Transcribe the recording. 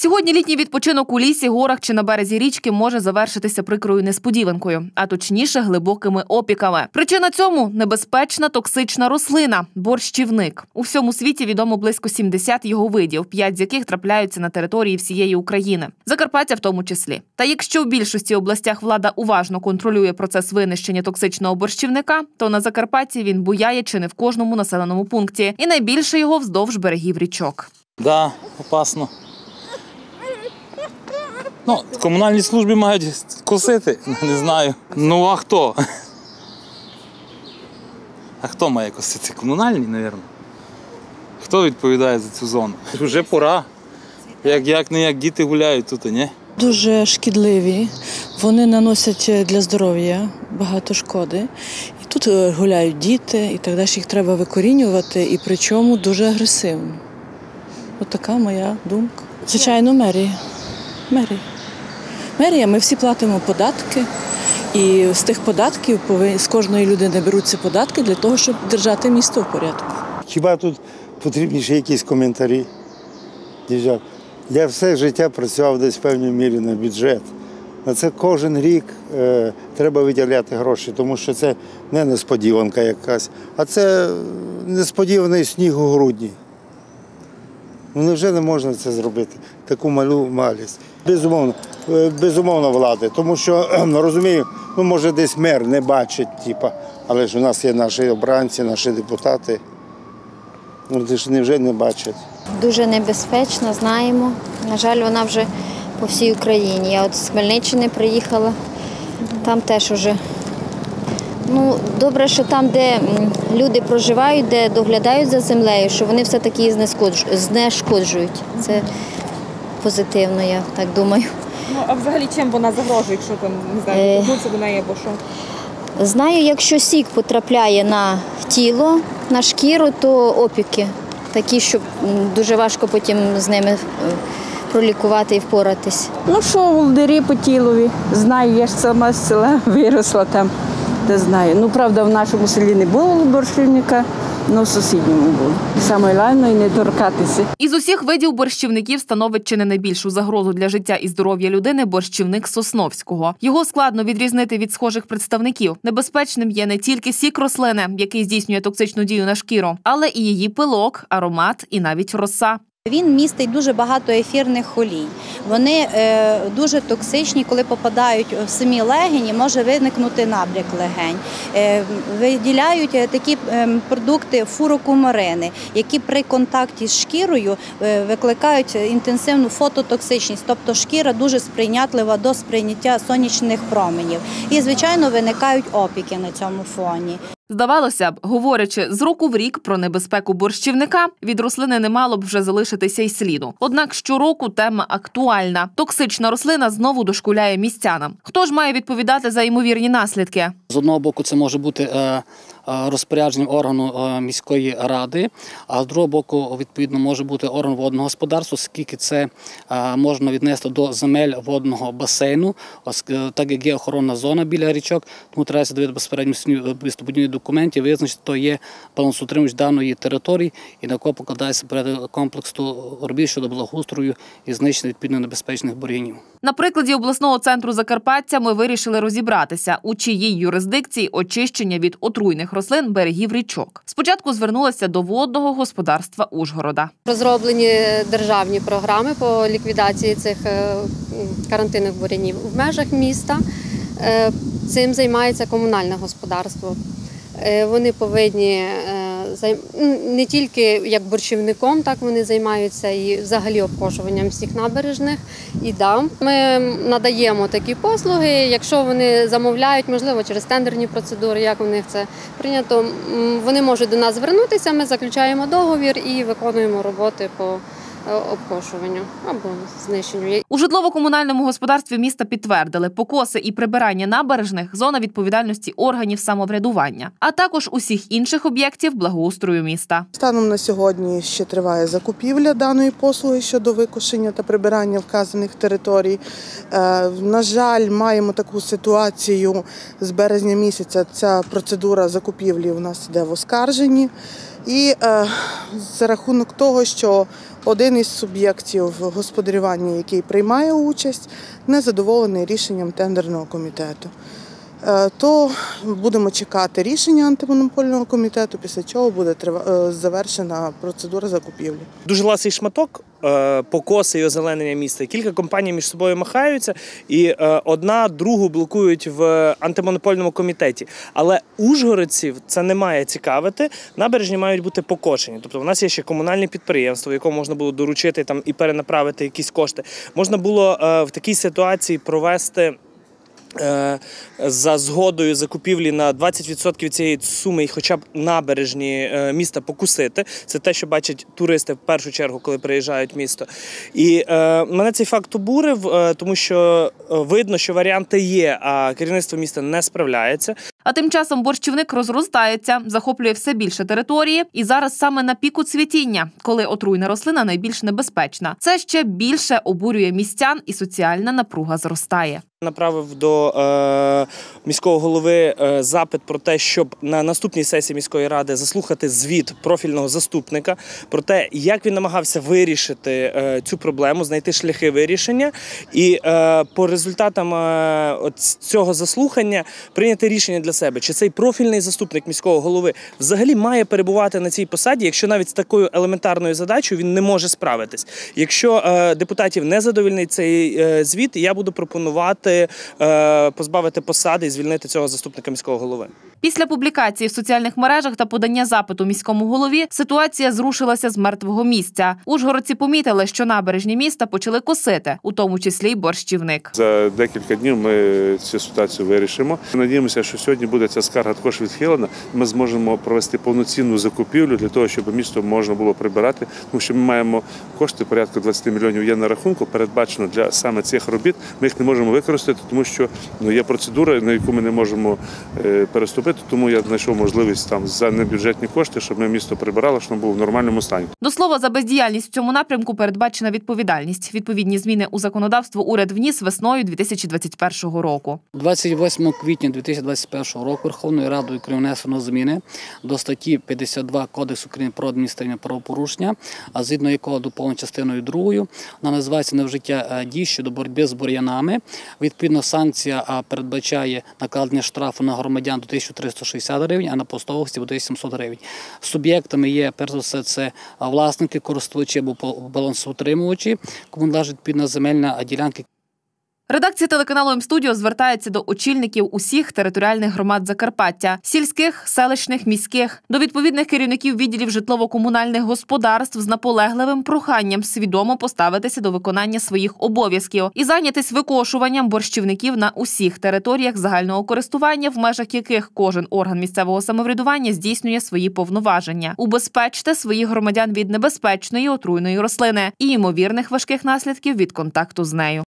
Сьогодні літній відпочинок у лісі, горах чи на березі річки може завершитися прикрою несподіванкою, а точніше глибокими опіками. Причина цьому небезпечна токсична рослина борщівник. У всьому світі відомо близько 70 його видів, п'ять з яких трапляються на території всієї України, Закарпаття в тому числі. Та якщо в більшості областях влада уважно контролює процес винищення токсичного борщівника, то на Закарпатті він буяє чи не в кожному населеному пункті, і найбільше його вздовж берегів річок. Да, опасно. Ну, комунальні служби мають косити, не знаю. Ну а хто? А хто має косити? Комунальні, мабуть. Хто відповідає за цю зону? Вже пора. Як, не як діти гуляють тут, ні? Дуже шкідливі, вони наносять для здоров'я багато шкоди. І тут е, гуляють діти, і так далі їх треба викорінювати, і причому дуже агресивно. От така моя думка. Звичайно, мерія. Мерія. Мерія, ми всі платимо податки, і з тих податків з кожної людини беруться податки для того, щоб держати місто в порядку. Хіба тут потрібні ще якісь коментарі? Я все життя працював десь в певній мірі на бюджет. На це кожен рік е, треба виділяти гроші, тому що це не несподіванка якась, а це несподіваний сніг у грудні. Ну невже не можна це зробити? Таку малу малість. Безумовно, е, безумовно влади, тому що розумію, ну може десь мер не бачить, типа, але ж у нас є наші обранці, наші депутати. Ну, ти ж невже не бачать. Дуже небезпечна, знаємо. На жаль, вона вже по всій Україні. Я от з Хмельниччини приїхала, там теж уже. Ну, добре, що там, де люди проживають, де доглядають за землею, що вони все-таки її знешкоджують. Це позитивно, я так думаю. Ну а взагалі чим вона загрожує, якщо там не Е. знаю, торкнуться до неї або що? Знаю, якщо сік потрапляє на тіло, на шкіру, то опіки такі, що дуже важко потім з ними е, пролікувати і впоратись. Ну що, волдирі по тілові. Знаю, я ж сама з села виросла там, де знаю. Ну, правда, в нашому селі не було борщівника, але в сусідньому було. Саме головне не торкатися. Із усіх видів борщівників становить чи не найбільшу загрозу для життя і здоров'я людини борщівник Сосновського. Його складно відрізнити від схожих представників. Небезпечним є не тільки сік рослини, який здійснює токсичну дію на шкіру, але і її пилок, аромат і навіть роса. Він містить дуже багато ефірних олій. Вони е, дуже токсичні, коли попадають в самі легені, може виникнути набряк легень. Е, виділяють е, такі е, продукти фурокумарини, які при контакті з шкірою викликають інтенсивну фототоксичність, тобто шкіра дуже сприйнятлива до сприйняття сонячних променів. І, звичайно, виникають опіки на цьому фоні. Здавалося б, говорячи з року в рік про небезпеку борщівника, від рослини не мало б вже залишитися й сліду. Однак щороку тема актуальна. Токсична рослина знову дошкуляє містянам. Хто ж має відповідати за ймовірні наслідки? З одного боку, це може бути е, розпорядженням органу е, міської ради, а з другого боку, відповідно, може бути орган водного господарства, оскільки це е, можна віднести до земель водного басейну, так як є охоронна зона біля річок, тому треба дивити безпосередньо містобудівні документи, визначити, хто є балансоутримувач даної території і на кого покладається порядок комплексу робіт щодо благоустрою і знищення відповідно небезпечних бур'янів. На прикладі обласного центру Закарпаття ми вирішили розібратися, у чиїй юрисдикції очищення від отруйних рослин берегів річок. Спочатку звернулася до водного господарства Ужгорода. Розроблені державні програми по ліквідації цих е, карантинних бурянів в межах міста. Е, Цим займається комунальне господарство. Е, Вони повинні не тільки як борщівником, так вони займаються і взагалі обкошуванням всіх набережних і дам. Ми надаємо такі послуги. Якщо вони замовляють, можливо, через тендерні процедури, як у них це прийнято, вони можуть до нас звернутися. Ми заключаємо договір і виконуємо роботи по обкошуванню або знищенню. У житлово-комунальному господарстві міста підтвердили покоси і прибирання набережних зона відповідальності органів самоврядування, а також усіх інших об'єктів благоустрою міста. Станом на сьогодні ще триває закупівля даної послуги щодо викошення та прибирання вказаних територій. Е, На жаль, маємо таку ситуацію з березня місяця. Ця процедура закупівлі у нас йде в оскарженні. І е, за рахунок того, що один із суб'єктів господарювання, який приймає участь, не задоволений рішенням тендерного комітету. Е, То будемо чекати рішення антимонопольного комітету, після чого буде е, завершена процедура закупівлі. Дуже ласий шматок е, покоси і озеленення міста. Кілька компаній між собою махаються, і одна другу блокують в антимонопольному комітеті. Але ужгородців це не має цікавити. Набережні мають бути покошені. Тобто, у нас є ще комунальне підприємство, якому можна було доручити там і перенаправити якісь кошти. Можна було в такій ситуації провести. Е, За згодою закупівлі на 20% цієї суми, і хоча б набережні е, міста покусити. Це те, що бачать туристи в першу чергу, коли приїжджають в місто. І е, мене цей факт обурив, е, тому що видно, що варіанти є, а керівництво міста не справляється. А тим часом борщівник розростається, захоплює все більше території, і зараз саме на піку цвітіння, коли отруйна рослина найбільш небезпечна. Це ще більше обурює містян, і соціальна напруга зростає. Направив до е, міського голови е, запит про те, щоб на наступній сесії міської ради заслухати звіт профільного заступника про те, як він намагався вирішити е, цю проблему, знайти шляхи вирішення, і е, по результатам е, цього заслухання прийняти рішення для себе, чи цей профільний заступник міського голови взагалі має перебувати на цій посаді, якщо навіть з такою елементарною задачею він не може справитись. Якщо е, депутатів не задовільнить цей е, звіт, я буду пропонувати е, позбавити посади і звільнити цього заступника міського голови. Після публікації в соціальних мережах та подання запиту міському голові ситуація зрушилася з мертвого місця. Ужгородці помітили, що набережні міста почали косити, у тому числі й борщівник. За декілька днів ми цю ситуацію вирішимо. Надіємося, що сьогодні буде ця скарга також відхилена. Ми зможемо провести повноцінну закупівлю для того, щоб місто можна було прибирати, тому що ми маємо кошти порядку 20 мільйонів є на рахунку, передбачено для саме цих робіт. Ми їх не можемо використати, тому що ну є процедура, на яку ми не можемо е, переступити. Тому я знайшов можливість там за небюджетні кошти, щоб ми місто прибирали, щоб воно було в нормальному стані. До слова, за бездіяльність в цьому напрямку передбачена відповідальність. Відповідні зміни у законодавство уряд вніс весною 2021 року. 28 квітня 2021 року Верховною Радою України внесено зміни до статті 52 Кодексу України про адміністративне правопорушення, а згідно якого доповнено частиною другою, вона називається невжиття е, дій щодо боротьби з бур'янами. Відповідно, санкція передбачає накладення штрафу на громадян до 1360 гривень, а на постовості буде 700 гривень. Суб'єктами є перш за все це власники, користувачі або балансоутримувачі, кому належить відповідна земельна ділянка. Редакція телеканалу М-студіо звертається до очільників усіх територіальних громад Закарпаття: сільських, селищних, міських, до відповідних керівників відділів житлово-комунальних господарств з наполегливим проханням свідомо поставитися до виконання своїх обов'язків і зайнятись викошуванням борщівників на усіх територіях загального користування, в межах яких кожен орган місцевого самоврядування здійснює свої повноваження. Убезпечте своїх громадян від небезпечної отруйної рослини і ймовірних важких наслідків від контакту з нею.